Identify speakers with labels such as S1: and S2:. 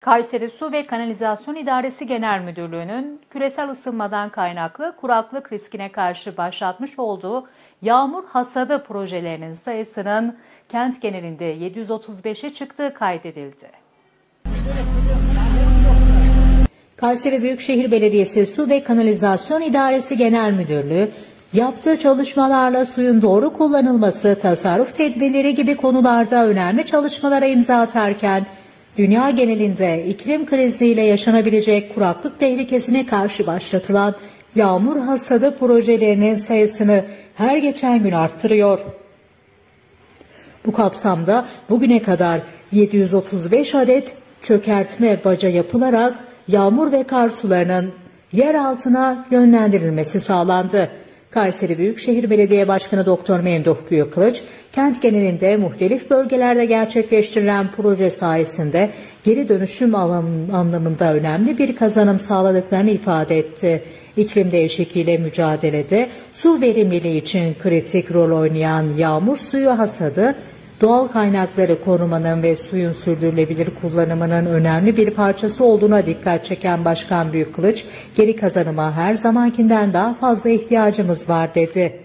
S1: Kayseri Su ve Kanalizasyon İdaresi Genel Müdürlüğü'nün küresel ısınmadan kaynaklı kuraklık riskine karşı başlatmış olduğu yağmur hasadı projelerinin sayısının kent genelinde 735'e çıktığı kaydedildi. Kayseri Büyükşehir Belediyesi Su ve Kanalizasyon İdaresi Genel Müdürlüğü, yaptığı çalışmalarla suyun doğru kullanılması, tasarruf tedbirleri gibi konularda önemli çalışmalara imza atarken, dünya genelinde iklim kriziyle yaşanabilecek kuraklık tehlikesine karşı başlatılan yağmur hasadı projelerinin sayısını her geçen gün arttırıyor. Bu kapsamda bugüne kadar 735 adet çökertme baca yapılarak yağmur ve kar sularının yer altına yönlendirilmesi sağlandı. Kayseri Büyükşehir Belediye Başkanı Doktor Memduh Büyükkılıç, kent genelinde muhtelif bölgelerde gerçekleştirilen proje sayesinde geri dönüşüm anlamında önemli bir kazanım sağladıklarını ifade etti. İklim değişikliğiyle mücadelede su verimliliği için kritik rol oynayan yağmur suyu hasadı, doğal kaynakları korumanın ve suyun sürdürülebilir kullanımının önemli bir parçası olduğuna dikkat çeken Başkan Büyükkılıç, geri kazanıma her zamankinden daha fazla ihtiyacımız var dedi.